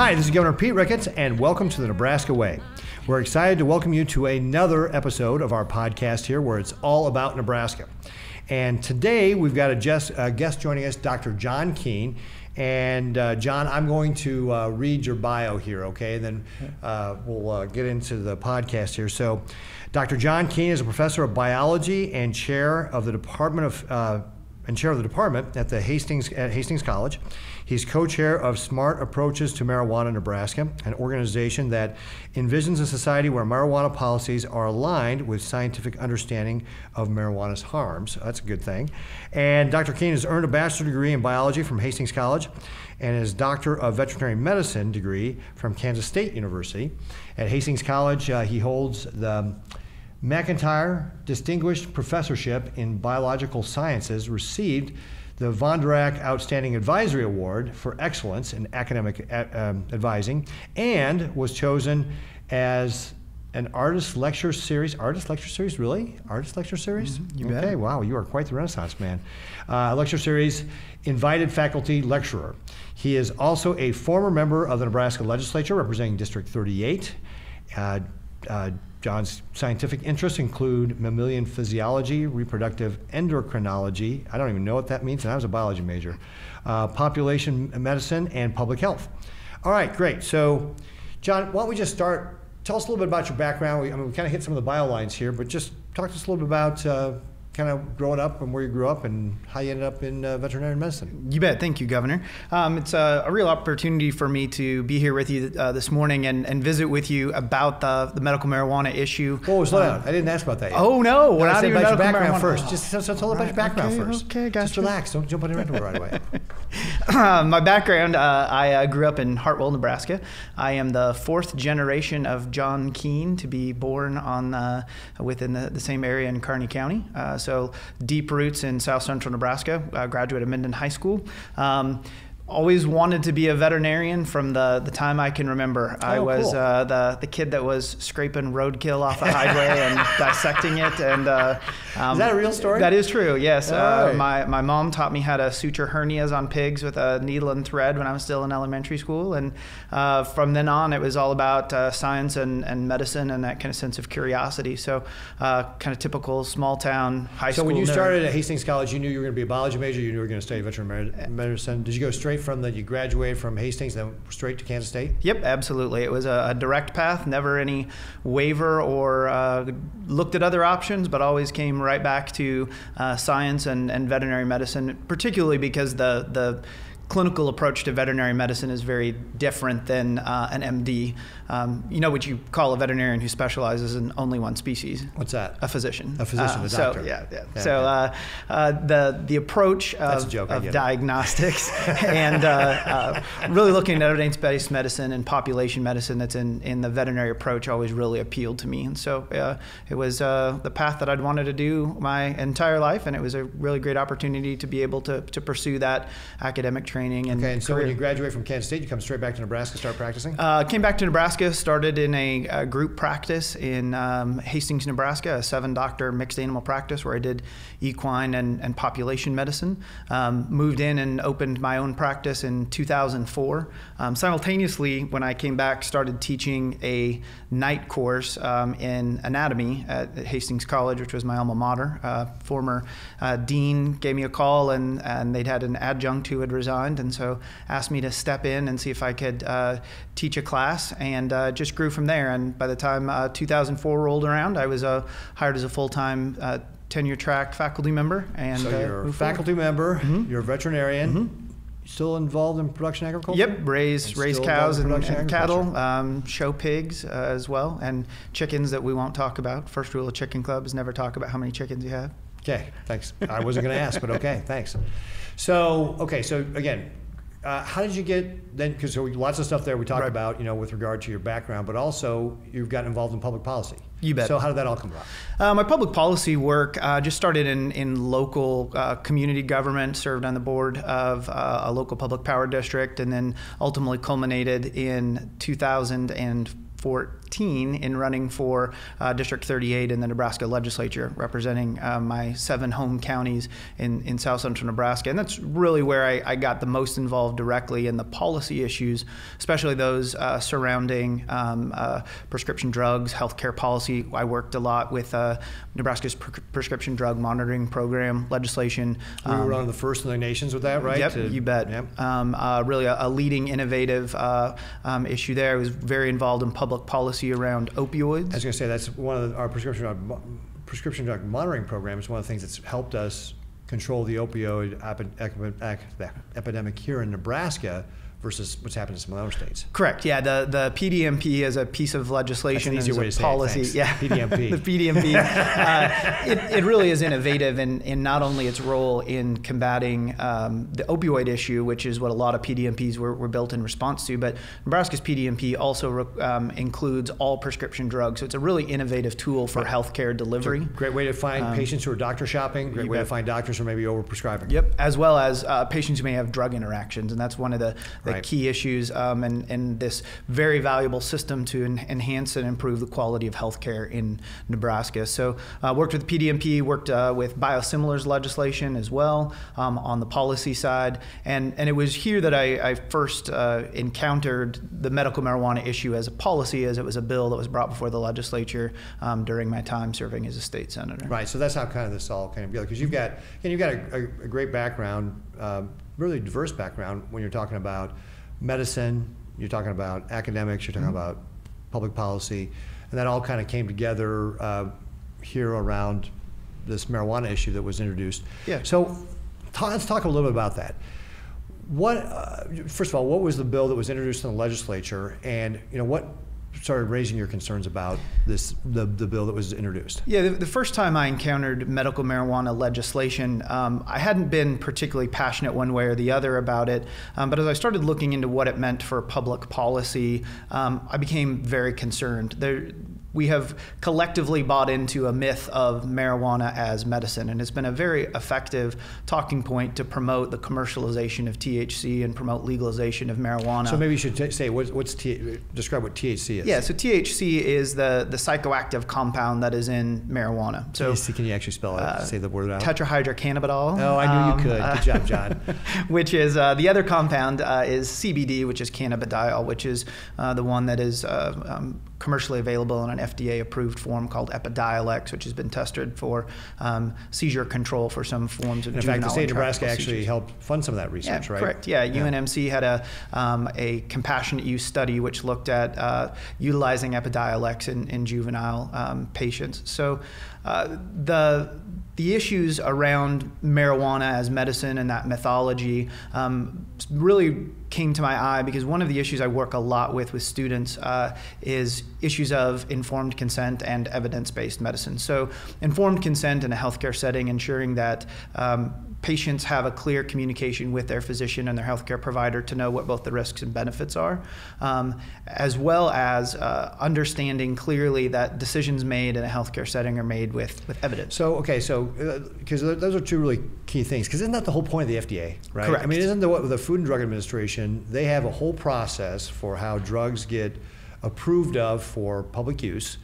Hi, this is Governor Pete Ricketts, and welcome to the Nebraska Way. We're excited to welcome you to another episode of our podcast here where it's all about Nebraska. And today we've got a, just, a guest joining us, Dr. John Kuehn. And uh, John, I'm going to uh, read your bio here, okay? And then uh, we'll uh, get into the podcast here. So, Dr. John Kuehn is a professor of biology and chair of the Department of uh, and chair of the department at the Hastings at Hastings College. He's co-chair of Smart Approaches to Marijuana Nebraska, an organization that envisions a society where marijuana policies are aligned with scientific understanding of marijuana's harms. That's a good thing. And Dr. Kuehn has earned a bachelor's degree in biology from Hastings College and his doctor of veterinary medicine degree from Kansas State University. At Hastings College, uh, he holds the McIntyre Distinguished Professorship in Biological Sciences received the Von Durack Outstanding Advisory Award for Excellence in Academic uh, um, Advising and was chosen as an artist lecture series. Artist lecture series, really? Artist lecture series? Mm-hmm, you okay, bet. wow, you are quite the Renaissance man. Uh, lecture series, invited faculty lecturer. He is also a former member of the Nebraska legislature representing District 38. Uh, uh, John's scientific interests include mammalian physiology, reproductive endocrinology. I don't even know what that means, and I was a biology major. Uh, population medicine and public health. All right, great. So, John, why don't we just start? Tell us a little bit about your background. We, I mean, we kind of hit some of the bio lines here, but just talk to us a little bit about uh, kind of growing up and where you grew up and how you ended up in uh, veterinary medicine. You bet. Thank you, Governor. Um, it's a, a, real opportunity for me to be here with you uh, this morning and, and visit with you about the, the medical marijuana issue. Oh, slow down. I didn't ask about that yet. Oh, no. We're not even about your background marijuana. first. Just tell, tell about your background okay, first. Okay, gotcha. Just relax. Don't jump into it right away. Uh, my background, uh, I uh, grew up in Hartwell, Nebraska. I am the fourth generation of John Kuehn to be born on uh, within the, the, same area in Kearney County. Uh, so deep roots in south central Nebraska. I graduated Minden High School. Um, always wanted to be a veterinarian from the, the time I can remember. Oh, I was cool. uh, the, the kid that was scraping roadkill off the highway and dissecting it. And uh, um, is that a real story? That is true. Yes. Uh, my my mom taught me how to suture hernias on pigs with a needle and thread when I was still in elementary school, and uh, from then on it was all about uh, science and, and medicine and that kind of sense of curiosity. So uh, kind of typical small town high so school. when you nerd. started at Hastings College, you knew you were going to be a biology major. You knew you were going to study veterinary medicine. Did you go straight from that? You graduated from Hastings, then straight to Kansas State. Yep, absolutely. It was a, a direct path. Never any waiver or uh, looked at other options, but always came right back to uh, science and, and veterinary medicine, particularly because the the clinical approach to veterinary medicine is very different than uh, an MD. Um, you know what you call a veterinarian who specializes in only one species. What's that? A physician. A physician, Uh, a so, doctor. yeah, yeah. Yeah, so yeah. uh, uh, the the approach of, joke, of diagnostics and uh, uh, really looking at evidence-based medicine and population medicine that's in, in the veterinary approach always really appealed to me. And so uh, it was uh, the path that I'd wanted to do my entire life, and it was a really great opportunity to be able to, to pursue that academic training and Okay, and so career. when you graduate from Kansas State, you come straight back to Nebraska, start practicing. Uh, came back to Nebraska, started in a, a group practice in um, Hastings, Nebraska, a seven doctor mixed animal practice where I did equine and, and population medicine. Um, moved in and opened my own practice in 2004. Um, simultaneously, when I came back, started teaching a night course um, in anatomy at Hastings College, which was my alma mater. Uh, former uh, dean gave me a call, and, and they'd had an adjunct who had resigned, and so asked me to step in and see if I could uh, teach a class, and uh, just grew from there. And by the time uh, 2004 rolled around, I was uh, hired as a full-time uh, tenure track faculty member. And so uh, you're a moved forward. faculty member. Mhm. You're a veterinarian. Still involved in production agriculture. Yep, raise And raise cows and, and cattle, um, show pigs uh, as well, and chickens that we won't talk about. First rule of Chicken Club is never talk about how many chickens you have. Okay, thanks. I wasn't going to ask, but okay, thanks. So, okay, so again, uh, how did you get then? Because so lots of stuff there we talked Right. about, you know, with regard to your background, but also you've gotten involved in public policy. You bet. So how did that all come about? Uh, my public policy work uh, just started in, in local uh, community government, served on the board of uh, a local public power district, and then ultimately culminated in 2004 2014 in running for uh, District 38 in the Nebraska legislature, representing uh, my seven home counties in, in south central Nebraska. And that's really where I, I, got the most involved directly in the policy issues, especially those uh, surrounding um, uh, prescription drugs, healthcare policy. I worked a lot with uh, Nebraska's pre- prescription drug monitoring program legislation. We um, were one of the first in the nations with that, right? Yep, to, you bet. Yep. Um, uh, really a, a, leading innovative um, issue there. I was very involved in public policy around opioids. I was going to say that's one of our prescription drug, prescription drug monitoring programs. One of the things that's helped us control the opioid epidemic here in Nebraska versus what's happened in some other states. Correct. Yeah. The the PDMP is a piece of legislation. That's an easier way to policy. Say it. Yeah. PDMP. the PDMP. uh, it, it really is innovative in, in not only its role in combating um, the opioid issue, which is what a lot of PDMPs were, were built in response to, but Nebraska's PDMP also um, includes all prescription drugs. So it's a really innovative tool for healthcare delivery. great way to find um, patients who are doctor shopping. Great way bet. to find doctors who may be overprescribing. Yep. As well as uh, patients who may have drug interactions, and that's one of the, the right. key issues um, and, and this very valuable system to en- enhance and improve the quality of healthcare in Nebraska. So, uh, worked with PDMP, worked uh, with biosimilars legislation as well um, on the policy side, and and it was here that I, I first uh, encountered the medical marijuana issue as a policy, as it was a bill that was brought before the legislature um, during my time serving as a state senator. Right. So that's how kind of this all kind of together because you've got and you've got a, a, a great background. Um, really diverse background when you're talking about medicine, you're talking about academics, you're talking mm-hmm. about public policy, and that all kind of came together uh, here around this marijuana issue that was introduced. Yeah. So let's talk a little bit about that. What, uh, first of all, what was the bill that was introduced in the legislature, and you know what started raising your concerns about this the, the bill that was introduced? Yeah, the, the first time I encountered medical marijuana legislation, um, I hadn't been particularly passionate one way or the other about it. Um, but as I started looking into what it meant for public policy, um, I became very concerned. There, we have collectively bought into a myth of marijuana as medicine, and it's been a very effective talking point to promote the commercialization of THC and promote legalization of marijuana. So maybe you should t- say what, what's T- describe what THC is. Yeah, so THC is the the psychoactive compound that is in marijuana. So THC, can you actually spell it? Uh, say the word out. Tetrahydrocannabinol. Oh, I knew um, you could. Good job, John. which is uh, the other compound uh, is CBD, which is cannabidiol, which is uh, the one that is uh, um, commercially available in an FDA approved form called Epidiolex, which has been tested for um, seizure control for some forms of In fact, the state of Nebraska actually helped fund some of that research, yeah, right? Correct. Yeah, yeah, UNMC had a, um, a compassionate use study which looked at uh, utilizing Epidiolex in, in juvenile um, patients. So uh, the the issues around marijuana as medicine and that mythology um, really came to my eye because one of the issues I work a lot with with students uh, is issues of informed consent and evidence-based medicine. So, informed consent in a healthcare setting, ensuring that um, patients have a clear communication with their physician and their healthcare provider to know what both the risks and benefits are, um, as well as uh, understanding clearly that decisions made in a healthcare setting are made with, with evidence. So, okay, so because uh, those are two really key things, because isn't that the whole point of the FDA, right? Correct. I mean, isn't the, what, the Food and Drug Administration, they have a whole process for how drugs get approved of for public use.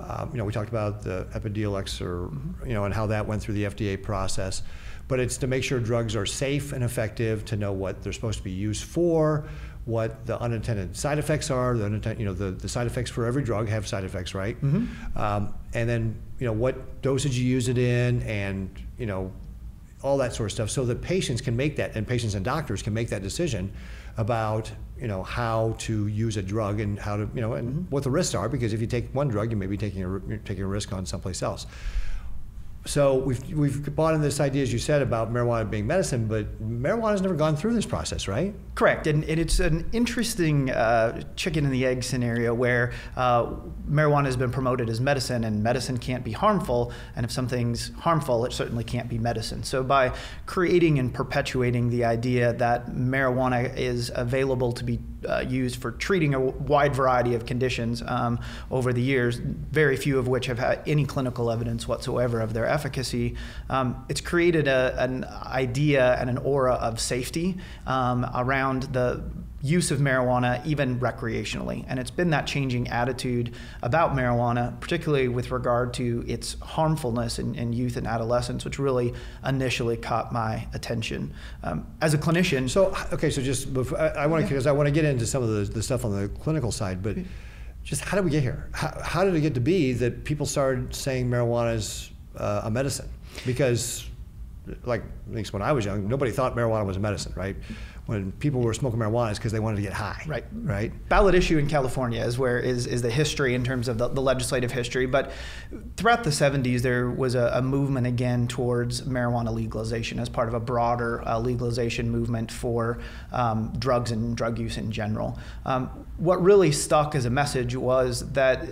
Um, you know, we talked about the Epidiolex, or you know, and how that went through the FDA process but it's to make sure drugs are safe and effective, to know what they're supposed to be used for, what the unintended side effects are. The unintended, you know, the, the side effects for every drug have side effects, right? Mm-hmm. Um, and then, you know, what dosage you use it in, and you know, all that sort of stuff, so that patients can make that, and patients and doctors can make that decision about you know how to use a drug and how to you know and mm-hmm. what the risks are because if you take one drug you may be taking a taking a risk on someplace else so we've, we've bought into this idea, as you said, about marijuana being medicine, but marijuana has never gone through this process, right? Correct. And, and it's an interesting uh, chicken and the egg scenario where uh, marijuana has been promoted as medicine, and medicine can't be harmful. And if something's harmful, it certainly can't be medicine. So by creating and perpetuating the idea that marijuana is available to be uh, used for treating a wide variety of conditions um, over the years, very few of which have had any clinical evidence whatsoever of their efficacy. Um, it's created a, an idea and an aura of safety um, around the use of marijuana even recreationally. And it's been that changing attitude about marijuana, particularly with regard to its harmfulness in, in youth and adolescents, which really initially caught my attention. Um, as a clinician, So okay, so just before, I, I want to Yeah. because I want to get into some of the, the stuff on the clinical side, but just how did we get here? How, how did it get to be that people started saying marijuana is uh, a medicine? Because, like at least when I was young, nobody thought marijuana was a medicine, right? When people were smoking marijuana, it's because they wanted to get high, Right. Right. ballot issue in California is where is, is the history in terms of the, the legislative history. But throughout the 70s, there was a, a movement again towards marijuana legalization as part of a broader uh, legalization movement for um, drugs and drug use in general. Um, what really stuck as a message was that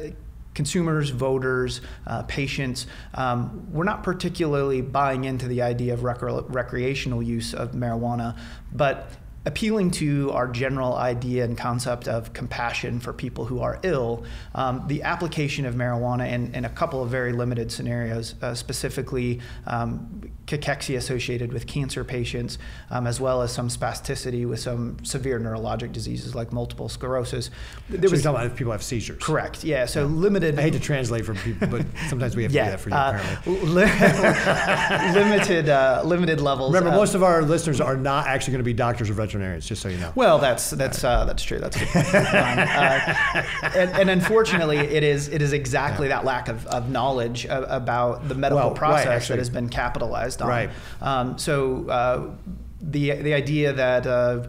consumers, voters, uh, patients um, were not particularly buying into the idea of recre- recreational use of marijuana, but appealing to our general idea and concept of compassion for people who are ill, um, the application of marijuana in, in a couple of very limited scenarios, uh, specifically um, cachexia associated with cancer patients, um, as well as some spasticity with some severe neurologic diseases like multiple sclerosis. There so was talking about if people have seizures. correct, yeah. So limited. I hate to translate for people, but sometimes we have to do that for you. uh, apparently. li- limited, uh, limited levels. Remember, of- most of our listeners are not actually going to be doctors or veterinarians, just so you know. Well, that's that's uh, that's true. That's a good. Um, uh, and, and unfortunately, it is it is exactly that lack of, of knowledge a- about the medical Well, right, process actually. that has been capitalized on. Right. Um, so uh, the the idea that uh,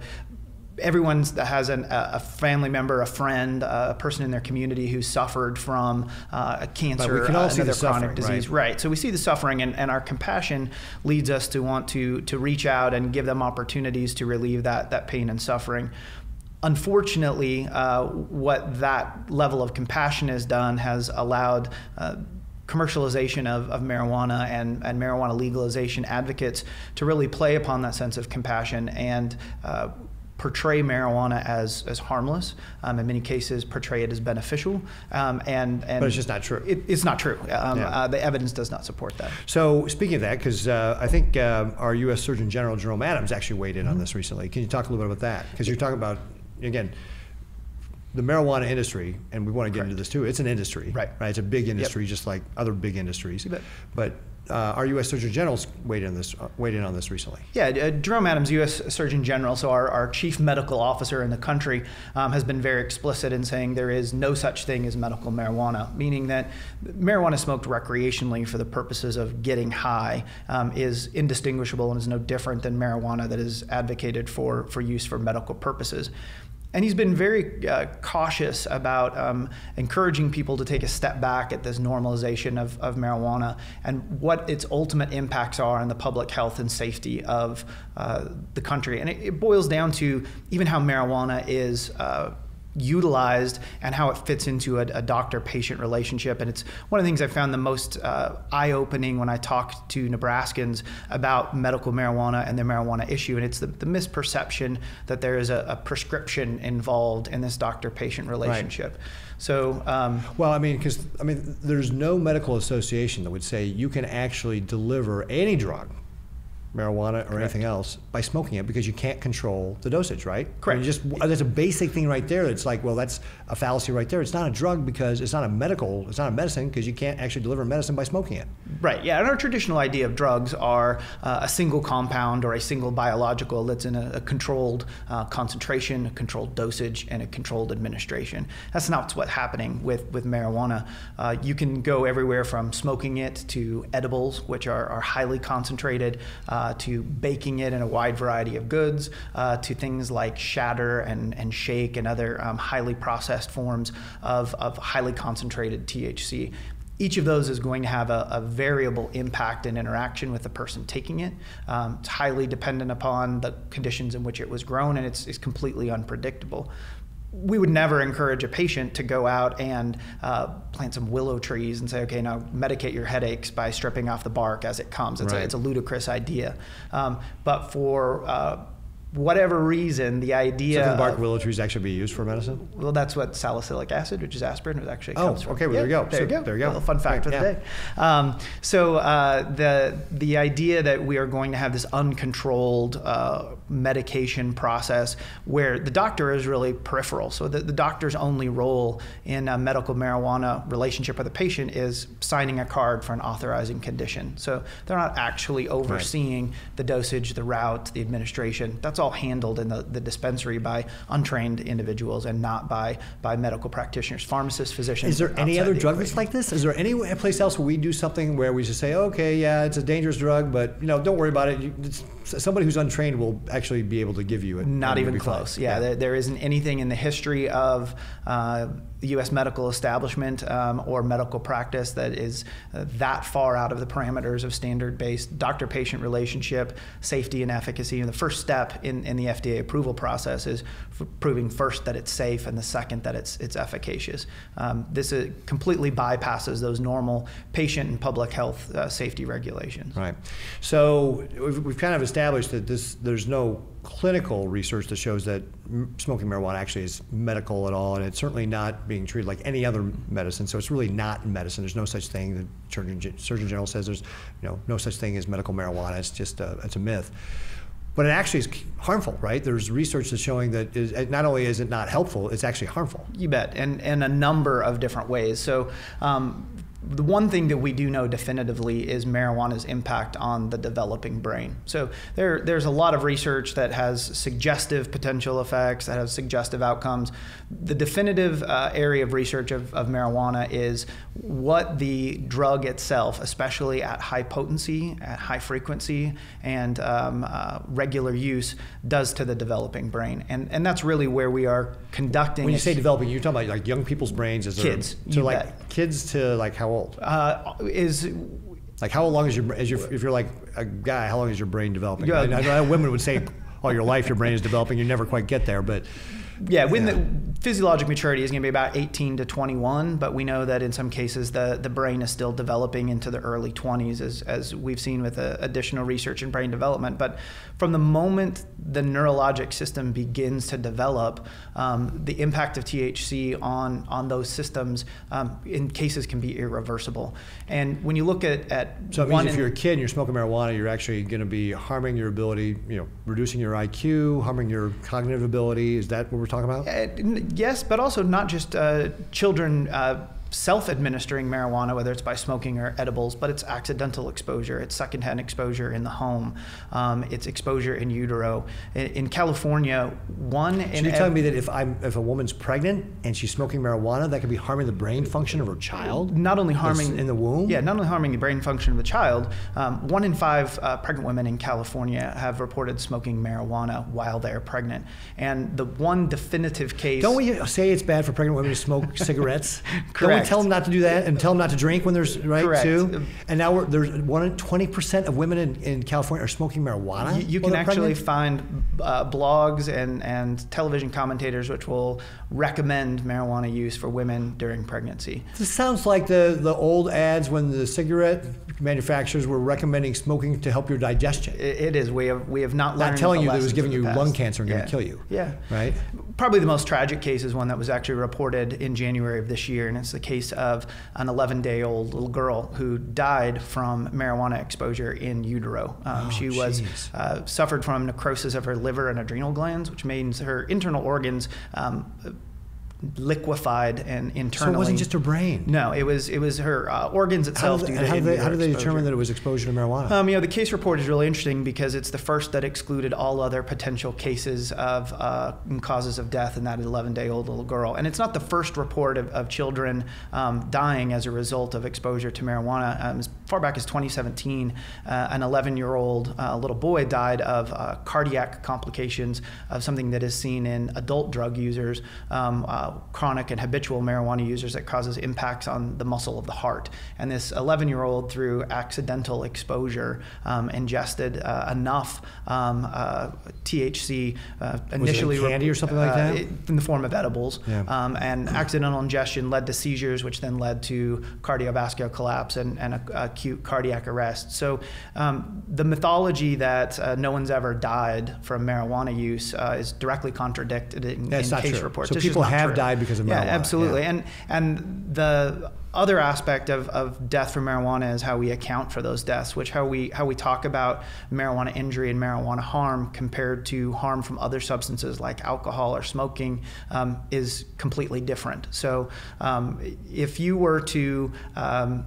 everyone that has an, a family member, a friend, a person in their community who suffered from uh, a cancer, we can all uh, another chronic disease. right. Right. So we see the suffering, and, and our compassion leads us to want to to reach out and give them opportunities to relieve that that pain and suffering. Unfortunately, uh, what that level of compassion has done has allowed. Uh, commercialization of, of marijuana and, and marijuana legalization advocates to really play upon that sense of compassion and uh, portray marijuana as, as harmless. Um, in many cases, portray it as beneficial. Um, and, and But it's just not true. It, it's not true. Um, Yeah. uh, the evidence does not support that. So, speaking of that, because uh, I think uh, our U.S. Surgeon General Jerome Adams actually weighed in on Mm-hmm. this recently. Can you talk a little bit about that? Because you're talking about, again, the marijuana industry, and we want to get into this too. It's an industry, Right. Right. It's a big industry, just like other big industries. But uh, our U.S. Surgeon General's weighed in this uh, weighed in on this recently. Yeah, uh, Jerome Adams, U.S. Surgeon General, so our, our chief medical officer in the country, um, has been very explicit in saying there is no such thing as medical marijuana, meaning that marijuana smoked recreationally for the purposes of getting high um, is indistinguishable and is no different than marijuana that is advocated for, for use for medical purposes. And he's been very uh, cautious about um, encouraging people to take a step back at this normalization of, of marijuana and what its ultimate impacts are on the public health and safety of uh, the country. And it, it boils down to even how marijuana is. Uh, utilized and how it fits into a, a doctor-patient relationship. And it's one of the things i found the most uh, eye-opening when i talked to nebraskans about medical marijuana and the marijuana issue. And it's the, the misperception that there is a, a prescription involved in this doctor-patient relationship. So um, Well, I mean, because I mean, there's no medical association that would say you can actually deliver any drug, marijuana or anything else, by smoking it because you can't control the dosage, right? Correct. just that's a basic thing right there. It's like, well, that's a fallacy right there. It's not a drug because it's not a medical. It's not a medicine because you can't actually deliver medicine by smoking it. Right, yeah. And our traditional idea of drugs are uh, a single compound or a single biological that's in a, a controlled uh, concentration, a controlled dosage, and a controlled administration. That's not what's happening with, with marijuana. Uh, you can go everywhere from smoking it to edibles, which are, are highly concentrated, uh, to baking it in a wide variety of goods, uh, to things like shatter and, and shake and other um, highly processed forms of, of highly concentrated THC each of those is going to have a, a variable impact and interaction with the person taking it. Um, it's highly dependent upon the conditions in which it was grown, and it's, it's completely unpredictable. We would never encourage a patient to go out and uh, plant some willow trees and say, okay, now medicate your headaches by stripping off the bark as it comes. It's, Right. a, it's a ludicrous idea. Um, but for uh, whatever reason, the idea. So can the bark of- willow trees actually be used for medicine? well, that's what salicylic acid, which is aspirin, was actually Oh, comes okay, well, there you go. There So, you go. there you go. A little fun fact Right, for the yeah. day. Um, so uh, the the idea that we are going to have this uncontrolled uh, medication process where the doctor is really peripheral. So the, the doctor's only role in a medical marijuana relationship with a patient is signing a card for an authorizing condition. So they're not actually overseeing the dosage, the route, the administration. That's all handled in the, the dispensary by untrained individuals and not by by medical practitioners, pharmacists, physicians. Is there any other the drug that's like this? Is there any place else where we do something where we just say, okay, yeah, it's a dangerous drug, but you know, don't worry about it. You, it's, somebody who's untrained will actually be able to give you it. Not even close. Yeah, There, there isn't anything in the history of uh, U.S. medical establishment um, or medical practice that is uh, that far out of the parameters of standard-based doctor-patient relationship, safety, and efficacy. And the first step in, in the FDA approval process is f- proving first that it's safe, and the second that it's it's efficacious. Um, this uh, completely bypasses those normal patient and public health uh, safety regulations. Right. So we've, we've kind of established that this there's no clinical research that shows that smoking marijuana actually is medical at all, and it's certainly not being treated like any other medicine. So it's really not medicine. There's no such thing. The Surgeon, Gen- Surgeon General says there's you know no such thing as medical marijuana. It's just a, it's a myth. But it actually is harmful, right? There's research that's showing that is, not only is it not helpful, it's actually harmful. You bet, and in a number of different ways. So. Um, the one thing that we do know definitively is marijuana's impact on the developing brain. So there, there's a lot of research that has suggestive potential effects, that has suggestive outcomes. The definitive uh, area of research of, of marijuana is what the drug itself, especially at high potency, at high frequency, and um, uh, regular use, does to the developing brain. And, and that's really where we are conducting. When you say developing, you're talking about like young people's brains as Kids, to you like bet. kids to like how old? uh, is Like how long is your as your if you're like a guy, how long is your brain developing? Yeah. I I know women would say all your life your brain is developing, you never quite get there, but yeah, when Yeah. the physiologic maturity is going to be about 18 to 21, but we know that in some cases the, the brain is still developing into the early 20s, as, as we've seen with uh, additional research in brain development. But from the moment the neurologic system begins to develop, um, the impact of THC on, on those systems um, in cases can be irreversible. And when you look at, at so it one if you're a kid and you're smoking marijuana, you're actually going to be harming your ability, you know, reducing your IQ, harming your cognitive ability. Is that what we're talking about? Uh, yes, but also not just uh, children uh, self-administering marijuana, whether it's by smoking or edibles, but it's accidental exposure, it's secondhand exposure in the home, um, it's exposure in utero. In, in California, one So in you're ev- telling me that if I'm if a woman's pregnant and she's smoking marijuana, that could be harming the brain function of her child? not only harming in the womb? Yeah, not only harming the brain function of the child. Um, one in five uh, pregnant women in California have reported smoking marijuana while they're pregnant, and the one definitive case. Don't we say it's bad for pregnant women to smoke cigarettes? Don't tell them not to do that and tell them not to drink when there's right Correct. too? And now we're, there's one twenty percent of women in, in California are smoking marijuana. You, you can actually pregnant? find uh, blogs and, and television commentators which will recommend marijuana use for women during pregnancy. This sounds like the the old ads when the cigarette manufacturers were recommending smoking to help your digestion. It, is. We have we have not learned. Not telling the you that it was giving you the lung cancer and going to kill you. Yeah. Right. Probably the most tragic case is one that was actually reported in January of this year, and it's the case of an 11-day-old little girl who died from marijuana exposure in utero. Um, Oh, she was uh, suffered from necrosis of her liver and adrenal glands, which means her internal organs um, liquefied and internally. So it wasn't just her brain. No, it was it was her uh, organs How itself. due and to how did they, how they determine that it was exposure to marijuana? Um, you know, the case report is really interesting because it's the first that excluded all other potential cases of uh, causes of death in that 11-day-old little girl. And it's not the first report of, of children um, dying as a result of exposure to marijuana. Um, far back as 2017, uh, an 11-year-old uh, little boy died of uh, cardiac complications of something that is seen in adult drug users. Um, uh, chronic and habitual marijuana users that causes impacts on the muscle of the heart. And this 11 year old, through accidental exposure, um, ingested uh, enough um, uh, THC uh, initially Was it candy or something like that? in the form of edibles. Yeah. Um, and accidental ingestion led to seizures, which then led to cardiovascular collapse and, and a, acute cardiac arrest. So um, the mythology that uh, no one's ever died from marijuana use uh, is directly contradicted in, That's in case true. reports. So It's people have true. died because of yeah, marijuana. absolutely. Yeah. And and the other aspect of, of death from marijuana is how we account for those deaths, which how we how we talk about marijuana injury and marijuana harm compared to harm from other substances like alcohol or smoking um, is completely different. So um, if you were to um,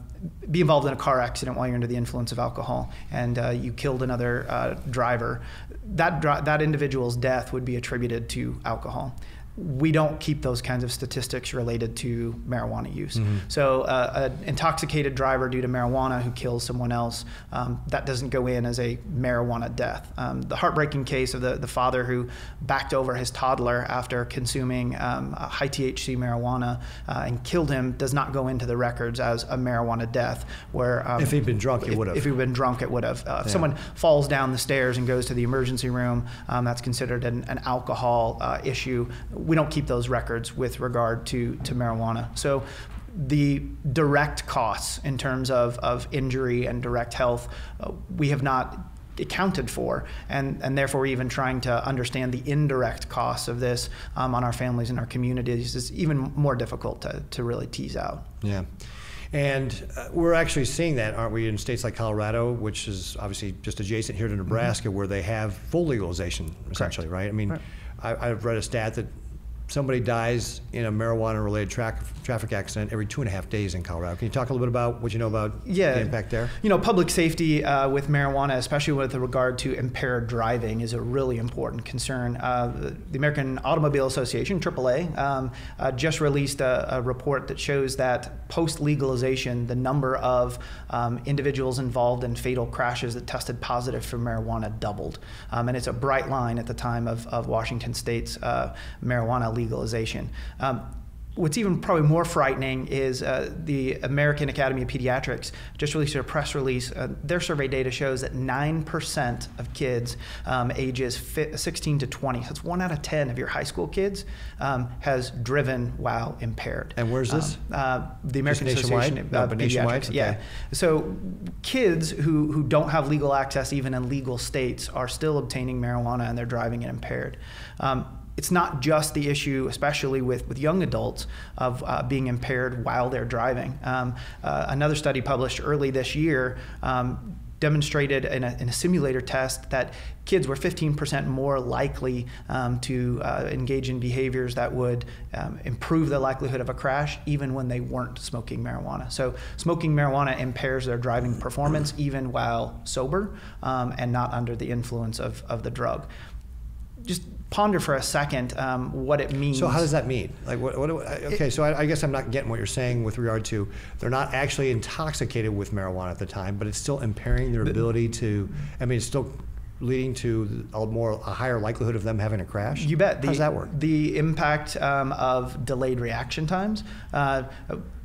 be involved in a car accident while you're under the influence of alcohol and uh, you killed another uh, driver, that dri- that individual's death would be attributed to alcohol we don't keep those kinds of statistics related to marijuana use. Mm-hmm. So, uh, an intoxicated driver due to marijuana who kills someone else, um, that doesn't go in as a marijuana death. Um, the heartbreaking case of the, the father who backed over his toddler after consuming um, a high THC marijuana uh, and killed him does not go into the records as a marijuana death. Where um, If he'd been drunk, it would have. If he'd been drunk, it would have. Uh, if Yeah. someone falls down the stairs and goes to the emergency room, um, that's considered an, an alcohol uh, issue. We don't keep those records with regard to, to marijuana. So the direct costs in terms of, of injury and direct health, uh, we have not accounted for and, and therefore even trying to understand the indirect costs of this um, on our families and our communities is even more difficult to, to really tease out. Yeah. And uh, we're actually seeing that, aren't we, in states like Colorado, which is obviously just adjacent here to Nebraska, where they have full legalization, essentially, right? I mean, Right. I, I've read a stat that somebody dies in a marijuana-related tra- traffic accident every two and a half days in Colorado. Can you talk a little bit about what you know about yeah, the impact there? You know, public safety uh, with marijuana, especially with regard to impaired driving, is a really important concern. Uh, the, American Automobile Association AAA um, uh, just released a, a report that shows that post legalization, the number of um, individuals involved in fatal crashes that tested positive for marijuana doubled, um, and it's a bright line at the time of, of Washington State's uh, marijuana legalization. Um, What's even probably more frightening is uh, the American Academy of Pediatrics just released a press release. Uh, their survey data shows that 9% of kids um, ages fi- 16 to 20, so that's one out of 10 of your high school kids, um, has driven while impaired. And where's this? Um, uh, the American nationwide? Association No, of but Pediatrics. nationwide? Yeah. So kids who, who don't have legal access, even in legal states, are still obtaining marijuana and they're driving it impaired. Um, it's not just the issue, especially with, with young adults, of uh, being impaired while they're driving. Um, uh, another study published early this year um, demonstrated in a, in a simulator test that kids were 15% more likely um, to uh, engage in behaviors that would um, improve the likelihood of a crash even when they weren't smoking marijuana. So, smoking marijuana impairs their driving performance even while sober um, and not under the influence of, of the drug. Just ponder for a second um, what it means. So how does that mean? Like, what? what okay, so I, I guess I'm not getting what you're saying with regard to they're not actually intoxicated with marijuana at the time, but it's still impairing their ability to. I mean, it's still leading to a more a higher likelihood of them having a crash. You bet. how does that work? The impact um, of delayed reaction times. Uh,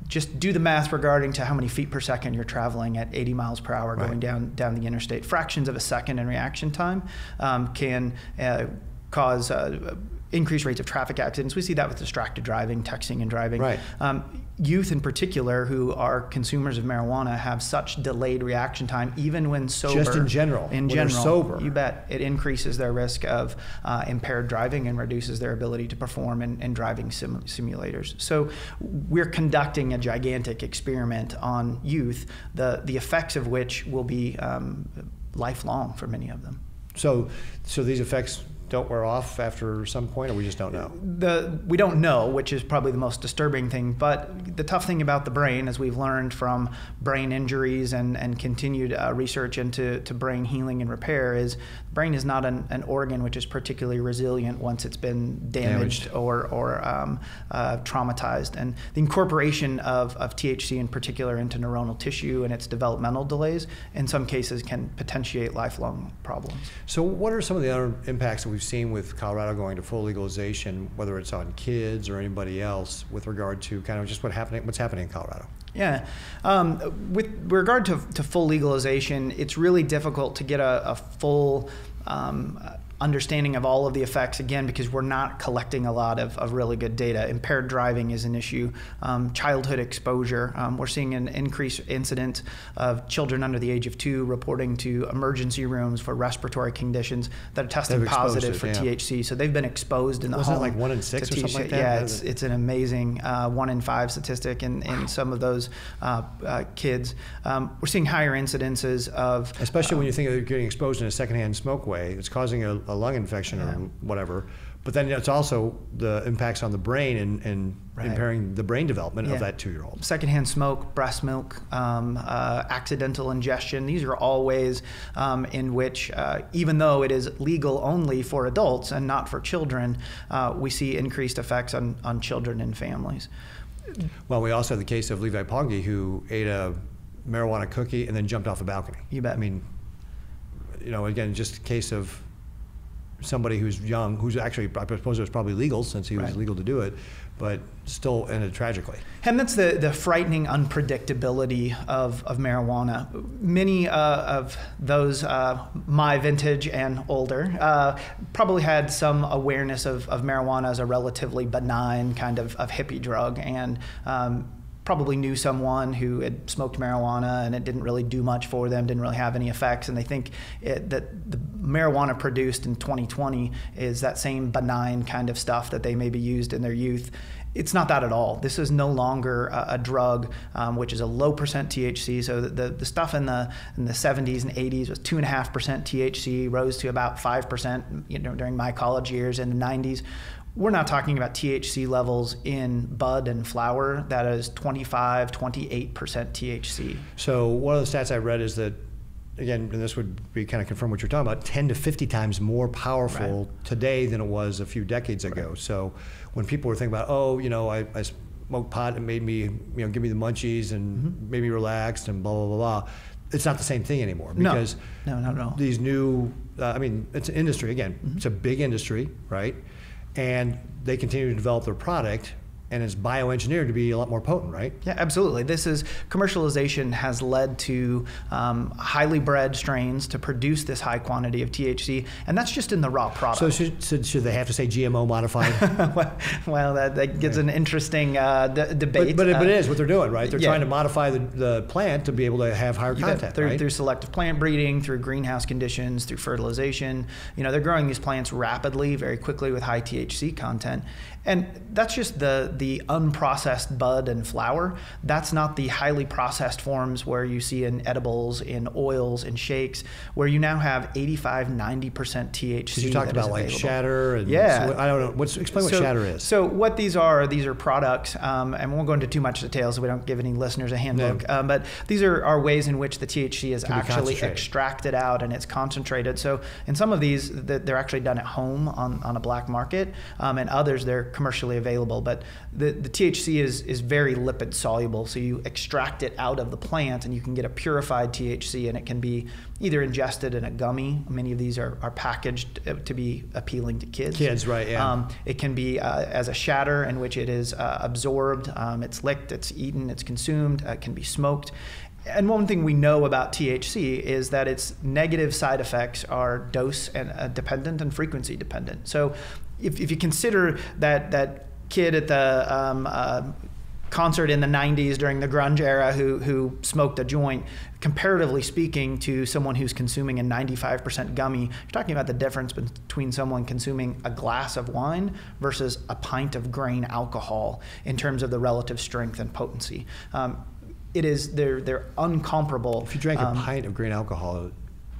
just do the math regarding to how many feet per second you're traveling at 80 miles per hour Right. going down down the interstate. Fractions of a second in reaction time um, can uh, cause uh, increased rates of traffic accidents. We see that with distracted driving, texting, and driving. Right. Um, youth in particular who are consumers of marijuana have such delayed reaction time, even when sober. Just in general, In when general, sober. you bet it increases their risk of uh, impaired driving and reduces their ability to perform in, in driving sim- simulators. So we're conducting a gigantic experiment on youth, the the effects of which will be um, lifelong for many of them. So, so these effects don't wear off after some point, or we just don't know. the we don't know, which is probably the most disturbing thing. But the tough thing about the brain, as we've learned from brain injuries and and continued uh, research into to brain healing and repair, is the brain is not an, an organ which is particularly resilient once it's been damaged, Damaged. or or um, uh, traumatized. And the incorporation of of THC in particular into neuronal tissue and its developmental delays, in some cases, can potentiate lifelong problems. So, what are some of the other impacts that we've we've seen with Colorado going to full legalization, whether it's on kids or anybody else, with regard to kind of just what happening, what's happening in Colorado? Yeah. Um, with regard to, to full legalization, it's really difficult to get a, a full um, understanding of all of the effects again because we're not collecting a lot of, of really good data. Impaired driving is an issue. Um, childhood exposure um, we're seeing an increased incidence of children under the age of two reporting to emergency rooms for respiratory conditions that are testing positive it, for yeah. THC so they've been exposed in the Wasn't home like one in six or something like that? Yeah it's, it's an amazing uh, one in five statistic in, in wow. some of those uh, uh, kids. Um, we're seeing higher incidences of especially when you think of getting exposed in a secondhand smoke way it's causing a a lung infection yeah. or whatever. But then it's also the impacts on the brain and, and right. impairing the brain development yeah. of that two year old. Secondhand smoke, breast milk, um, uh, accidental ingestion, these are all ways um, in which, uh, even though it is legal only for adults and not for children, uh, we see increased effects on, on children and families. Well, we also have the case of Levi Pongi who ate a marijuana cookie and then jumped off a balcony. You bet. I mean, you know, again, just a case of somebody who's young, who's actually, I suppose it was probably legal since he was right. legal to do it, but still ended tragically. And that's the, the frightening unpredictability of, of marijuana. Many uh, of those, uh, my vintage and older, uh, probably had some awareness of, of marijuana as a relatively benign kind of, of hippie drug. And um, probably knew someone who had smoked marijuana and it didn't really do much for them, didn't really have any effects, and they think it, that the marijuana produced in 2020 is that same benign kind of stuff that they maybe used in their youth. It's not that at all. This is no longer a, a drug um, which is a low percent THC. So the, the, the, stuff in the in the 70s and 80s was two and a half percent THC, rose to about five percent. You know, during my college years in the 90s, we're not talking about THC levels in bud and flower that is 25, 28% THC. So one of the stats I read is that again, and this would be kind of confirm what you're talking about, 10 to 50 times more powerful right. today than it was a few decades ago. Right. So when people were thinking about, oh, you know, I, I smoked pot and made me, you know, give me the munchies and mm-hmm. made me relaxed and blah, blah, blah, blah. It's not the same thing anymore because no, no no, all. these new, uh, I mean, it's an industry, again, mm-hmm. it's a big industry, right? And they continue to develop their product and it's bioengineered to be a lot more potent, right? Yeah, absolutely. This is commercialization has led to um, highly bred strains to produce this high quantity of THC, and that's just in the raw product. So should, should, should they have to say GMO modified? well, that, that gets an interesting uh, d- debate. But, but, uh, but, it is what they're doing, right? They're yeah. trying to modify the, the plant to be able to have higher content, through, right? through selective plant breeding, through greenhouse conditions, through fertilization. You know, they're growing these plants rapidly, very quickly with high THC content, and that's just the the unprocessed bud and flower. That's not the highly processed forms where you see in edibles, in oils, in shakes, where you now have 85, 90% THC. So You talked about like shatter and yeah. So I don't know. What's explain what so, shatter is? So what these are, these are products, um, and we won't go into too much detail so we don't give any listeners a handbook. No. Um, but these are, are ways in which the THC is actually extracted out and it's concentrated. So in some of these, they're actually done at home on, on a black market, um, and others they're commercially available. But the, the THC is, is very lipid soluble, so you extract it out of the plant and you can get a purified THC, and it can be either ingested in a gummy. Many of these are, are packaged uh, to be appealing to kids. Kids, right? Yeah. Um, it can be uh, as a shatter, in which it is uh, absorbed, um, it's licked, it's eaten, it's consumed, uh, it can be smoked. And one thing we know about THC is that its negative side effects are dose and uh, dependent and frequency dependent. So if, if you consider that that kid at the um, uh, concert in the 90s during the grunge era who, who smoked a joint, comparatively speaking to someone who's consuming a 95% gummy, you're talking about the difference between someone consuming a glass of wine versus a pint of grain alcohol in terms of the relative strength and potency. Um, it is they're they're uncomparable. If you drank um, a pint of grain alcohol,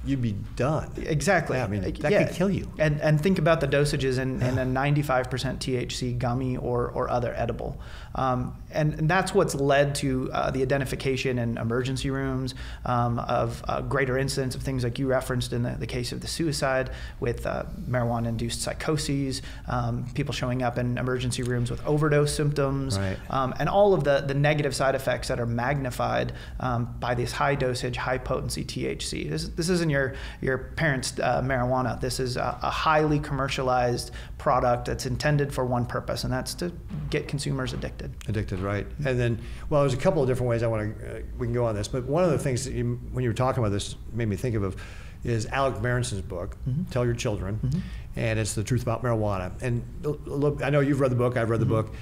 you'd be done. Exactly. Yeah, I mean, that yeah. could kill you. And, and think about the dosages in, in a 95% THC gummy or, or other edible. Um, and, and, that's what's led to uh, the identification in emergency rooms um, of uh, greater incidence of things like you referenced in the, the case of the suicide with uh, marijuana induced psychoses, um, people showing up in emergency rooms with overdose symptoms, right. Um, and all of the, the negative side effects that are magnified um, by this high dosage, high potency THC. This, this isn't your your parents' uh, marijuana. This is a, a, highly commercialized product that's intended for one purpose, and that's to get consumers addicted. Addicted, right? And then, well, there's a couple of different ways I want to uh, we can go on this, but one of the things that you, when you were talking about this made me think of. of is Alex Berenson's book, mm-hmm. Tell Your Children, mm-hmm. and it's the truth about marijuana. And look, I know you've read the book. I've read the mm-hmm. book.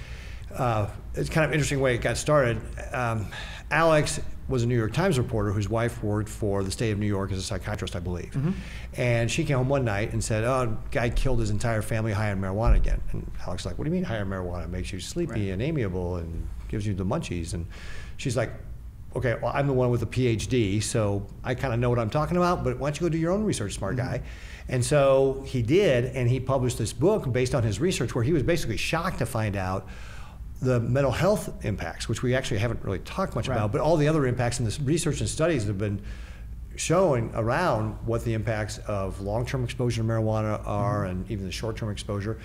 Uh, it's kind of interesting way it got started. Um, Alex was a New York Times reporter whose wife worked for the state of New York as a psychiatrist, I believe. Mm-hmm. And she came home one night and said, "Oh, guy killed his entire family high on marijuana again." And Alex like, "What do you mean high on marijuana? It makes you sleepy right. and amiable and gives you the munchies." And she's like, okay, well, I'm the one with a PhD, so I kind of know what I'm talking about, but why don't you go do your own research, smart mm-hmm. guy? And so he did, and he published this book based on his research where he was basically shocked to find out the mental health impacts, which we actually haven't really talked much right. about, but all the other impacts in this research and studies that have been showing around what the impacts of long-term exposure to marijuana are mm-hmm. and even the short-term exposure.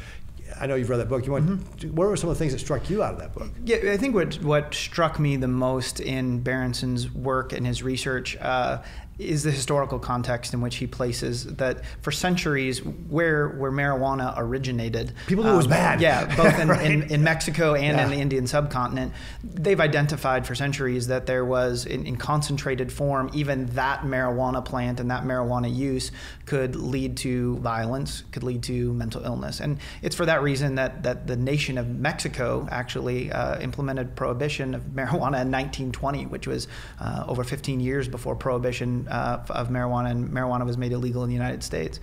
I know you've read that book. You want mm-hmm. what were some of the things that struck you out of that book? Yeah, I think what what struck me the most in Berenson's work and his research uh, is the historical context in which he places that for centuries where where marijuana originated people knew um, it was um, bad yeah both in, right? in, in, Mexico and yeah. in the Indian subcontinent they've identified for centuries that there was in, in, concentrated form even that marijuana plant and that marijuana use could lead to violence could lead to mental illness and it's for that reason that that the nation of Mexico actually uh, implemented prohibition of marijuana in 1920 which was uh, over 15 years before prohibition uh, of marijuana, and marijuana was made illegal in the United States.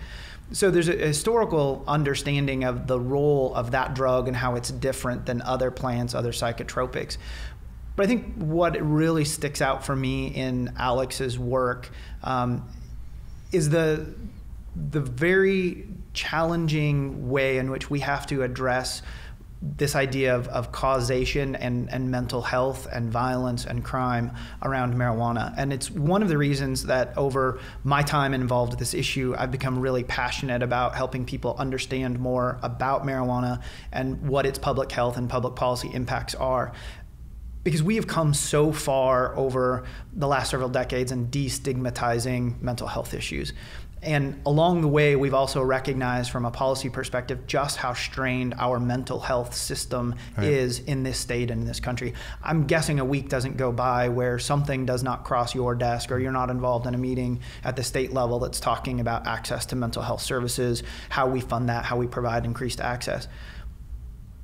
So there's a historical understanding of the role of that drug and how it's different than other plants, other psychotropics. But I think what really sticks out for me in Alex's work um, is the the very challenging way in which we have to address this idea of, of causation and, and mental health and violence and crime around marijuana. And it's one of the reasons that over my time involved with this issue, I've become really passionate about helping people understand more about marijuana and what its public health and public policy impacts are because we have come so far over the last several decades in destigmatizing mental health issues. And along the way, we've also recognized from a policy perspective just how strained our mental health system right. is in this state and in this country. I'm guessing a week doesn't go by where something does not cross your desk or you're not involved in a meeting at the state level that's talking about access to mental health services, how we fund that, how we provide increased access.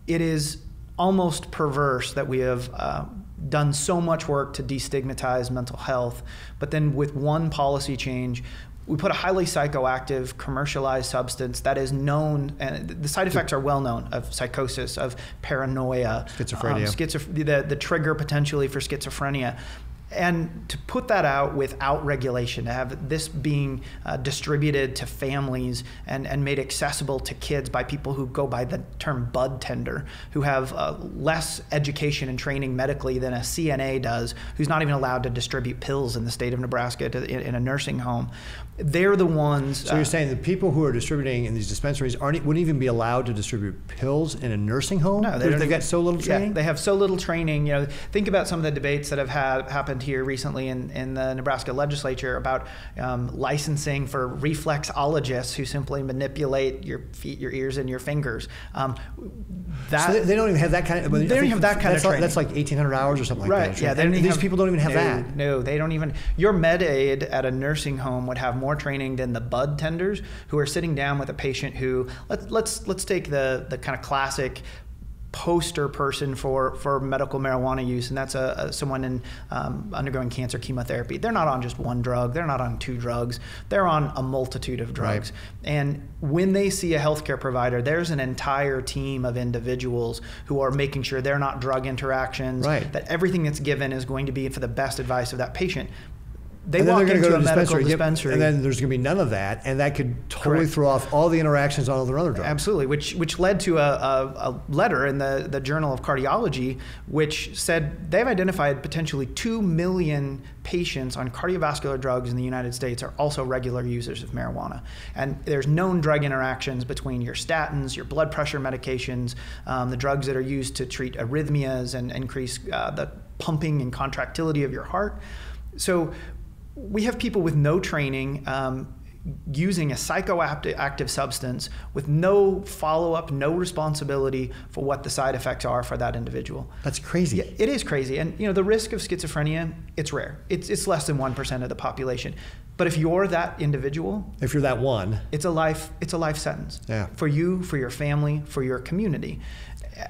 It is almost perverse that we have. Uh, done so much work to destigmatize mental health, but then with one policy change, we put a highly psychoactive commercialized substance that is known and the side effects are well known of psychosis of paranoia schizophrenia um, schizoph- the, the trigger potentially for schizophrenia and to put that out without regulation, to have this being uh, distributed to families and, and made accessible to kids by people who go by the term bud tender, who have uh, less education and training medically than a CNA does, who's not even allowed to distribute pills in the state of Nebraska to, in, in, a nursing home. They're the ones. So you're uh, saying the people who are distributing in these dispensaries aren't wouldn't even be allowed to distribute pills in a nursing home? No, they have got so little training. Yeah, they have so little training. You know, think about some of the debates that have had happened here recently in, in the Nebraska legislature about um, licensing for reflexologists who simply manipulate your feet, your ears, and your fingers. Um, that, so they, don't even have that kind of. They don't have that kind of training. Like, that's like 1,800 hours or something right, like that. Right. Yeah. these have, people don't even have no, that. No, they don't even. Your med aid at a nursing home would have more training than the bud tenders who are sitting down with a patient who let, let's let's take the the kind of classic poster person for, for medical marijuana use, and that's a, a someone in um, undergoing cancer chemotherapy. They're not on just one drug. They're not on two drugs. They're on a multitude of drugs. Right. And when they see a healthcare provider, there's an entire team of individuals who are making sure they're not drug interactions. Right. That everything that's given is going to be for the best advice of that patient they and walk into go to a dispensary, medical dispensary, and then there's going to be none of that, and that could totally Correct. throw off all the interactions on all their other drugs. Absolutely, which which led to a, a, a, letter in the the Journal of Cardiology, which said they've identified potentially two million patients on cardiovascular drugs in the United States are also regular users of marijuana, and there's known drug interactions between your statins, your blood pressure medications, um, the drugs that are used to treat arrhythmias and increase uh, the pumping and contractility of your heart. So we have people with no training um, using a psychoactive substance with no follow up, no responsibility for what the side effects are for that individual. That's crazy. It is crazy. And you know, the risk of schizophrenia, it's rare. It's, it's less than 1% of the population. But if you're that individual, if you're that one, it's a life it's a life sentence. Yeah. For you, for your family, for your community.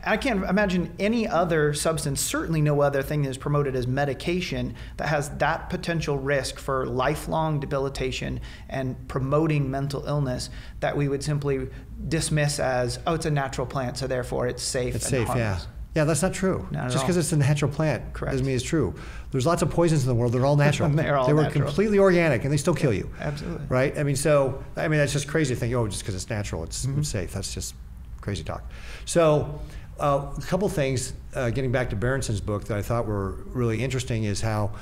I can't imagine any other substance, certainly no other thing that is promoted as medication that has that potential risk for lifelong debilitation and promoting mental illness that we would simply dismiss as, oh, it's a natural plant, so therefore it's safe. It's and safe, harmless. yeah. Yeah, that's not true. Not Just because it's a natural plant Correct. doesn't mean it's true. There's lots of poisons in the world. They're all natural. They're all they were natural. completely organic, and they still kill you. Absolutely. Right? I mean, so I mean, that's just crazy to think. Oh, just because it's natural, it's, Mm-hmm. it's safe. That's just crazy talk. So, uh, a couple things. Uh, getting back to Berenson's book that I thought were really interesting is how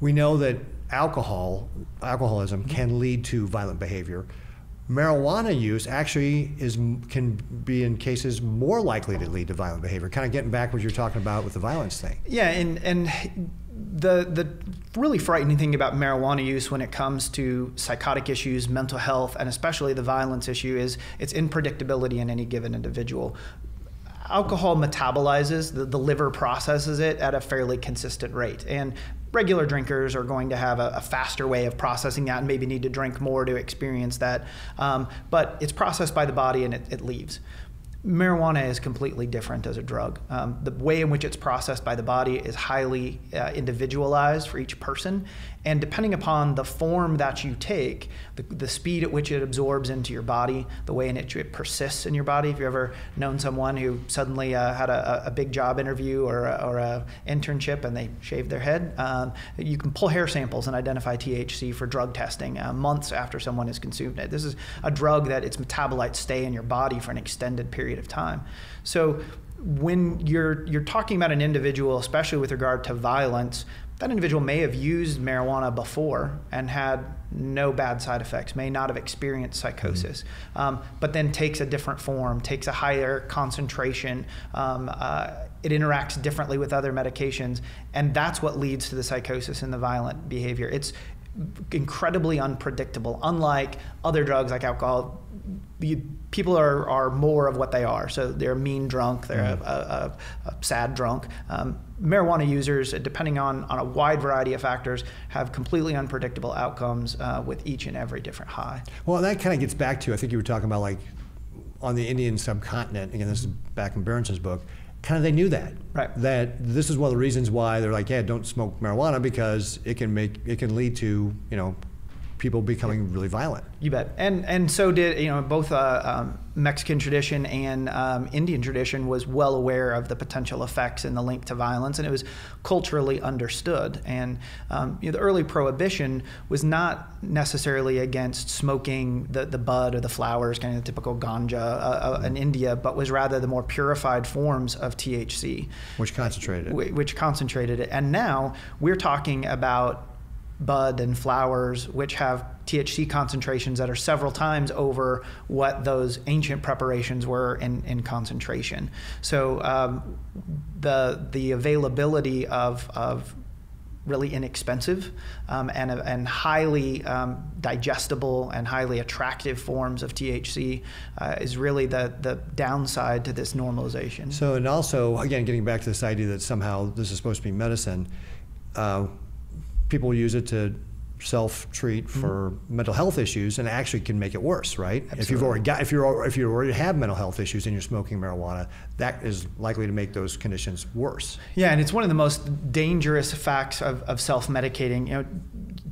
we know that alcohol, alcoholism, Mm-hmm. can lead to violent behavior. Marijuana use actually is can be in cases more likely to lead to violent behavior. Kind of getting back what you're talking about with the violence thing. Yeah, and and the the really frightening thing about marijuana use when it comes to psychotic issues, mental health, and especially the violence issue is its unpredictability in any given individual. Alcohol metabolizes, the, the liver processes it at a fairly consistent rate. And regular drinkers are going to have a, a, faster way of processing that and maybe need to drink more to experience that. Um, but it's processed by the body and it, it leaves. Marijuana is completely different as a drug. Um, the way in which it's processed by the body is highly uh, individualized for each person. And depending upon the form that you take, the, the, speed at which it absorbs into your body, the way in which it persists in your body. If you've ever known someone who suddenly uh, had a, a, big job interview or a, or internship and they shaved their head, um, you can pull hair samples and identify THC for drug testing uh, months after someone has consumed it. This is a drug that its metabolites stay in your body for an extended period of time. So when you're you're talking about an individual, especially with regard to violence, that individual may have used marijuana before and had no bad side effects, may not have experienced psychosis, mm-hmm. um, but then takes a different form, takes a higher concentration. Um, uh, it interacts differently with other medications, and that's what leads to the psychosis and the violent behavior. It's incredibly unpredictable. Unlike other drugs like alcohol, you, people are, are more of what they are. So they're mean drunk, they're mm-hmm. a, a, a, sad drunk. Um, marijuana users, depending on, on a wide variety of factors, have completely unpredictable outcomes uh, with each and every different high. Well, that kind of gets back to I think you were talking about like on the Indian subcontinent. Again, this is back in Berenson's book. Kind of, they knew that. Right. That this is one of the reasons why they're like, yeah, don't smoke marijuana because it can make it can lead to you know people becoming really violent. You bet. And and so did you know both uh, um, Mexican tradition and um, Indian tradition was well aware of the potential effects and the link to violence, and it was culturally understood. And um, you know, the early prohibition was not necessarily against smoking the, the bud or the flowers, kind of the typical ganja uh, uh, in India, but was rather the more purified forms of THC, which concentrated it. Which concentrated it. And now we're talking about bud and flowers, which have THC concentrations that are several times over what those ancient preparations were in, in concentration. So um, the the availability of, of really inexpensive um, and, and highly um, digestible and highly attractive forms of THC uh, is really the, the downside to this normalization. So, and also, again, getting back to this idea that somehow this is supposed to be medicine, uh, people use it to self-treat for mm-hmm. mental health issues and actually can make it worse, right? Absolutely. If you've already got if you're if you already have mental health issues and you're smoking marijuana, that is likely to make those conditions worse. Yeah, and it's one of the most dangerous facts of, of self-medicating. You know,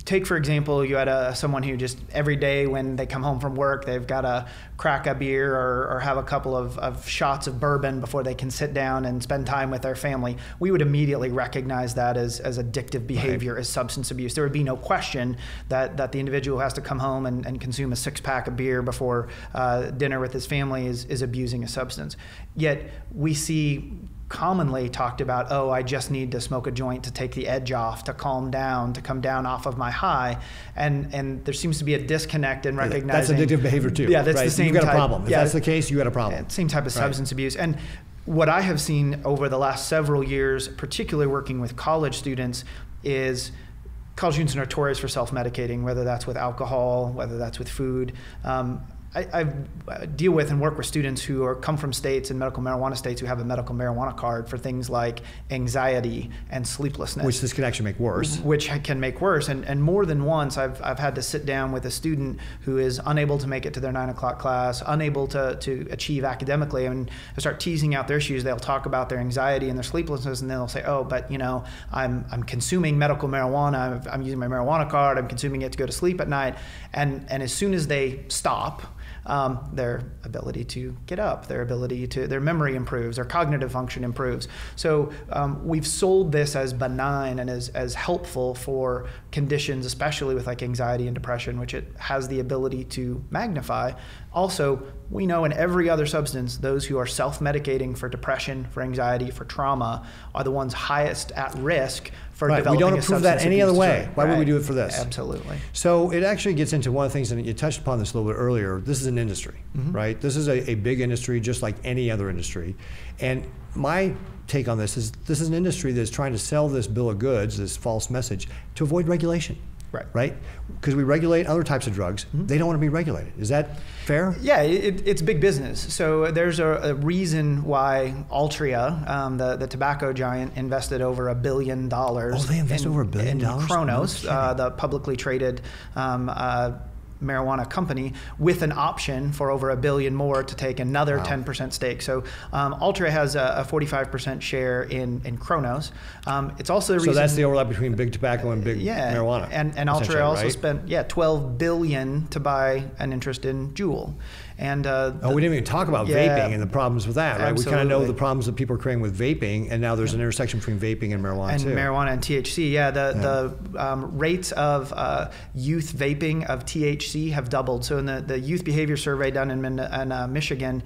take for example, you had a someone who just every day when they come home from work, they've got to crack a beer or, or have a couple of, of shots of bourbon before they can sit down and spend time with their family. We would immediately recognize that as, as addictive behavior, right. as substance abuse. There would be no question that, that the individual has to come home and, and consume a six pack of beer before uh, dinner with his family is, is abusing a substance. Yet we see commonly talked about, oh, I just need to smoke a joint to take the edge off, to calm down, to come down off of my high. And and there seems to be a disconnect in recognizing that's addictive behavior too. Yeah, that's right? the same. You got type, a problem. If yeah, that's the case, you got a problem. Same type of substance right. abuse. And what I have seen over the last several years, particularly working with college students, is college students are notorious for self-medicating, whether that's with alcohol, whether that's with food. Um, I, I, deal with and work with students who are come from states and medical marijuana states who have a medical marijuana card for things like anxiety and sleeplessness, which this can actually make worse. Which can make worse, and and more than once, I've I've had to sit down with a student who is unable to make it to their nine o'clock class, unable to to achieve academically, and I start teasing out their issues. They'll talk about their anxiety and their sleeplessness, and then they'll say, "Oh, but you know, I'm I'm consuming medical marijuana. I'm, I'm using my marijuana card. I'm consuming it to go to sleep at night." And and as soon as they stop um, their ability to get up, their ability to, their memory improves, their cognitive function improves. So um, we've sold this as benign and as, as helpful for conditions, especially with like anxiety and depression, which it has the ability to magnify. Also, we know in every other substance, those who are self medicating for depression, for anxiety, for trauma are the ones highest at risk for right. developing We don't approve that any other way. Why right. would we do it for this? Absolutely. So it actually gets into one of the things, and you touched upon this a little bit earlier. This is an industry, mm-hmm. right? This is a, a big industry, just like any other industry. And my take on this is this is an industry that's trying to sell this bill of goods, this false message, to avoid regulation. Right. Right? Because we regulate other types of drugs. Mm-hmm. They don't want to be regulated. Is that fair? Yeah, it, it's big business. So there's a, a reason why Altria, um, the, the tobacco giant, invested over a billion dollars. Oh, they invested over a billion dollars? Cronos, no uh, the publicly traded um, uh, marijuana company with an option for over a billion more to take another wow. 10% stake. So um, Altria has a, a, 45% share in, in Cronos. Um, it's also so that's the overlap between big tobacco and big yeah, marijuana. And, and Altria also right? spent yeah 12 billion to buy an interest in Juul. And uh, oh, we didn't even talk about yeah, vaping and the problems with that, right? Absolutely. We kind of know the problems that people are creating with vaping, and now there's an intersection between vaping and marijuana and too. marijuana and THC. Yeah, the yeah. the um, rates of uh, youth vaping of THC have doubled. So in the, the youth behavior survey done in, in uh, Michigan,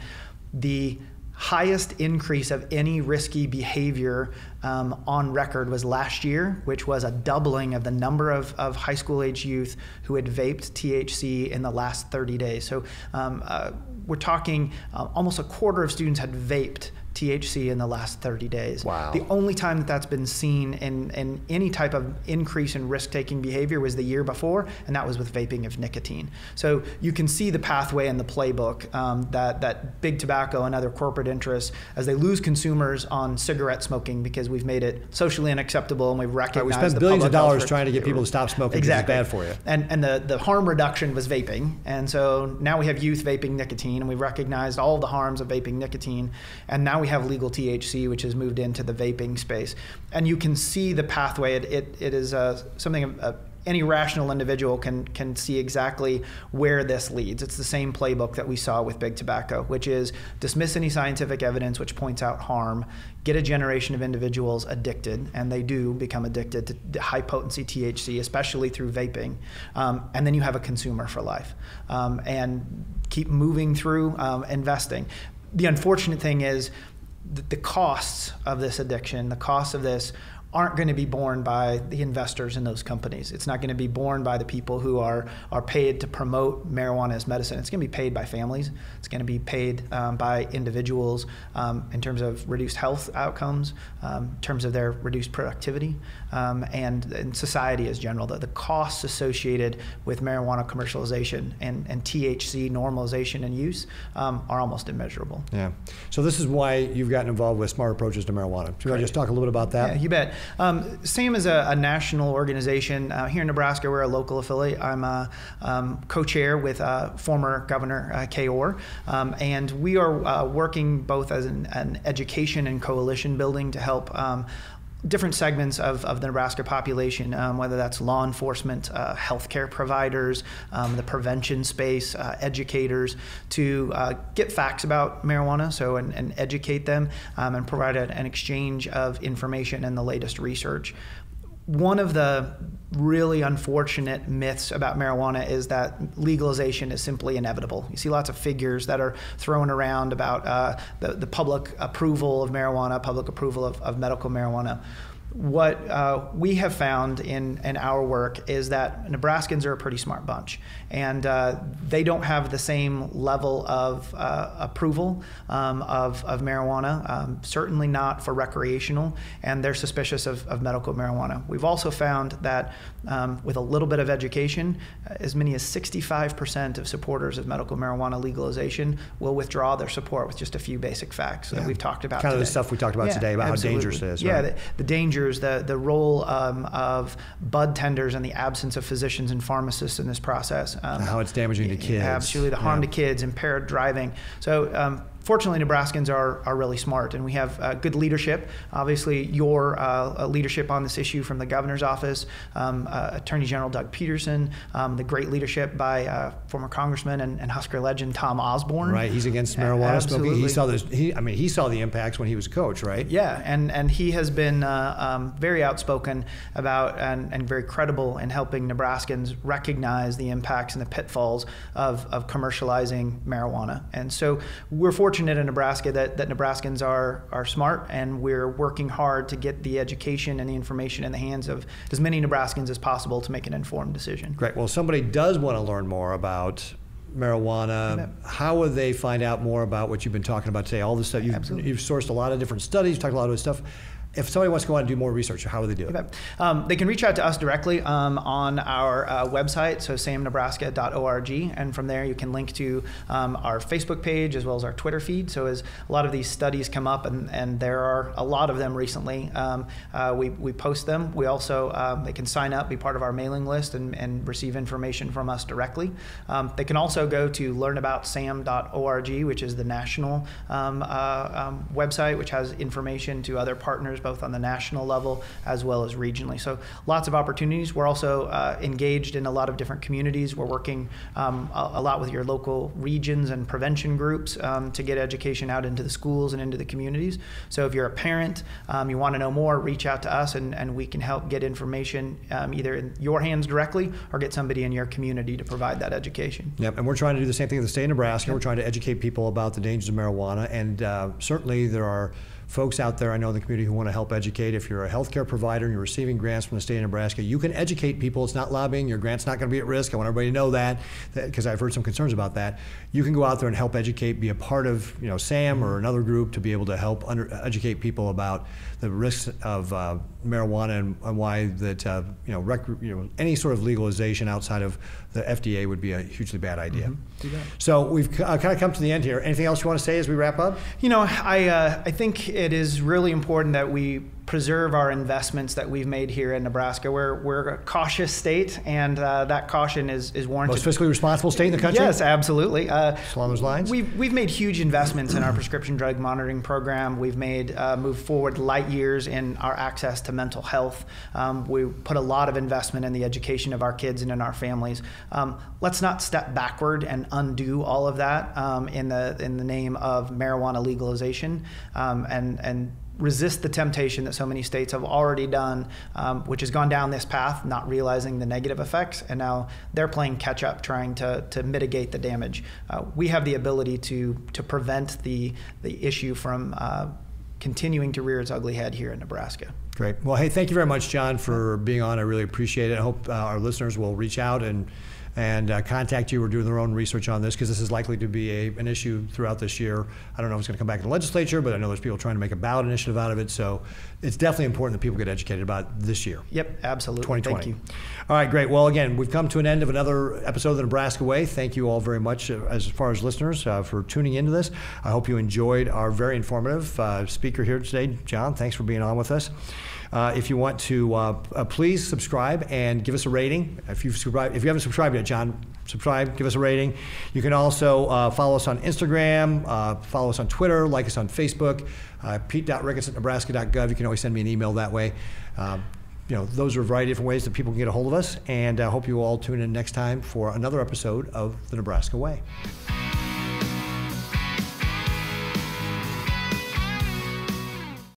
the highest increase of any risky behavior um, on record was last year, which was a doubling of the number of, of high school age youth who had vaped THC in the last 30 days. So um, uh, we're talking uh, almost a quarter of students had vaped THC in the last 30 days. Wow. The only time that that's been seen in, in any type of increase in risk taking behavior was the year before, and that was with vaping of nicotine. So you can see the pathway in the playbook um, that, that big tobacco and other corporate interests, as they lose consumers on cigarette smoking because we've made it socially unacceptable and we've recognized right, we spent billions of dollars trying to get people to stop smoking exactly. because it's bad for you. And, and the, the harm reduction was vaping. And so now we have youth vaping nicotine, and we've recognized all the harms of vaping nicotine. And now we we have legal THC, which has moved into the vaping space. And you can see the pathway. It, it, it is uh, something uh, any rational individual can, can see exactly where this leads. It's the same playbook that we saw with big tobacco, which is dismiss any scientific evidence which points out harm, get a generation of individuals addicted, and they do become addicted to high potency THC, especially through vaping. Um, and then you have a consumer for life. Um, and keep moving through um, investing. The unfortunate thing is, the, costs of this addiction, the costs of this aren't going to be borne by the investors in those companies. It's not going to be borne by the people who are are paid to promote marijuana as medicine. It's going to be paid by families. It's going to be paid um, by individuals um, in terms of reduced health outcomes, um, in terms of their reduced productivity, um, and in society as general. The, the costs associated with marijuana commercialization and, and THC normalization and use um, are almost immeasurable. Yeah. So this is why you've gotten involved with smart approaches to marijuana. Can I just talk a little bit about that? Yeah, you bet. Um, SAM as a, a national organization uh, here in Nebraska, we're a local affiliate. I'm a um, co-chair with uh, former Governor uh, Orr, um, and we are uh, working both as an, an, education and coalition building to help um, different segments of, of the Nebraska population, um, whether that's law enforcement, uh, healthcare providers, um, the prevention space, uh, educators, to uh, get facts about marijuana, so and, and educate them um, and provide an exchange of information and the latest research one of the really unfortunate myths about marijuana is that legalization is simply inevitable. You see lots of figures that are thrown around about uh, the, the public approval of marijuana, public approval of, of medical marijuana what uh, we have found in, in our work is that Nebraskans are a pretty smart bunch, and uh, they don't have the same level of uh, approval um, of, of marijuana, um, certainly not for recreational, and they're suspicious of, of medical marijuana. We've also found that um, with a little bit of education, as many as 65% of supporters of medical marijuana legalization will withdraw their support with just a few basic facts yeah. that we've talked about kind today. of the stuff we talked about yeah, today about absolutely. how dangerous it is. Yeah, right? the, the the the role um, of bud tenders and the absence of physicians and pharmacists in this process. Um, how it's damaging to kids. Absolutely, the harm yeah. to kids, impaired driving. So um, fortunately, Nebraskans are, are really smart, and we have uh, good leadership. Obviously, your uh, leadership on this issue from the governor's office, um, uh, Attorney General Doug Peterson, um, the great leadership by uh, former Congressman and, and, Husker legend Tom Osborne. Right, he's against marijuana smoking. He saw this. He, I mean, he saw the impacts when he was a coach, right? Yeah, and and he has been uh, um, very outspoken about and, and very credible in helping Nebraskans recognize the impacts and the pitfalls of, of commercializing marijuana. And so we're fortunate fortunate in Nebraska that, that Nebraskans are, are smart and we're working hard to get the education and the information in the hands of as many Nebraskans as possible to make an informed decision. Great. Well, somebody does want to learn more about marijuana. How would they find out more about what you've been talking about today? All this stuff you've, you've sourced a lot of different studies, talked a lot of stuff if somebody wants to go out and do more research, how would they do it? Um, they can reach out to us directly um, on our uh, website, so samnebraska.org, and from there you can link to um, our Facebook page as well as our Twitter feed. So as a lot of these studies come up, and, and there are a lot of them recently, um, uh, we, we post them. We also, um, they can sign up, be part of our mailing list, and, and receive information from us directly. Um, they can also go to learnaboutsam.org, which is the national uh, website, which has information to other partners both on the national level as well as regionally. So lots of opportunities. We're also uh, engaged in a lot of different communities. We're working um, a, a, lot with your local regions and prevention groups um, to get education out into the schools and into the communities. So if you're a parent, um, you want to know more, reach out to us and, and we can help get information um, either in your hands directly or get somebody in your community to provide that education. Yep, and we're trying to do the same thing in the state of Nebraska. Yep. We're trying to educate people about the dangers of marijuana, and uh, certainly there are folks out there I know in the community who want to help educate. If you're a healthcare provider and you're receiving grants from the state of Nebraska, you can educate people. It's not lobbying. Your grant's not going to be at risk. I want everybody to know that because I've heard some concerns about that. You can go out there and help educate, be a part of you know SAM or another group to be able to help under, educate people about the risks of uh, marijuana and, and, why that uh, you know rec- you know any sort of legalization outside of the FDA would be a hugely bad idea. Mm-hmm. So we've uh, kind of come to the end here. Anything else you want to say as we wrap up? You know, I uh, I think it is really important that we preserve our investments that we've made here in Nebraska. We're, we're a cautious state, and uh, that caution is, is warranted. Most fiscally responsible state in the country? Yes, absolutely. Uh, Along those lines? We've, we've made huge investments in our prescription drug monitoring program. We've made uh, moved forward light years in our access to mental health. Um, we put a lot of investment in the education of our kids and in our families. Um, let's not step backward and undo all of that um, in, the, in the name of marijuana legalization um, and, and resist the temptation that so many states have already done, um, which has gone down this path, not realizing the negative effects, and now they're playing catch up, trying to, to mitigate the damage. Uh, we have the ability to to prevent the the issue from uh, continuing to rear its ugly head here in Nebraska. Great. Well, hey, thank you very much, John, for being on. I really appreciate it. I hope uh, our listeners will reach out and and uh, contact you or do their own research on this because this is likely to be a, an issue throughout this year. I don't know if it's going to come back in the legislature, but I know there's people trying to make a ballot initiative out of it. So it's definitely important that people get educated about this year. Yep, absolutely. 2020. Thank you. All right, great. Well, again, we've come to an end of another episode of the Nebraska Way. Thank you all very much, uh, as far as listeners, uh, for tuning into this. I hope you enjoyed our very informative uh, speaker here today, John. Thanks for being on with us. Uh, if you want to, uh, uh, please subscribe and give us a rating. If you've subscribed, if you haven't subscribed yet, John, subscribe, give us a rating. You can also uh, follow us on Instagram, uh, follow us on Twitter, like us on Facebook. Uh, Pete.ricketts at nebraska.gov. You can always send me an email that way. Um, you know, those are a variety of different ways that people can get a hold of us. And I hope you all tune in next time for another episode of The Nebraska Way.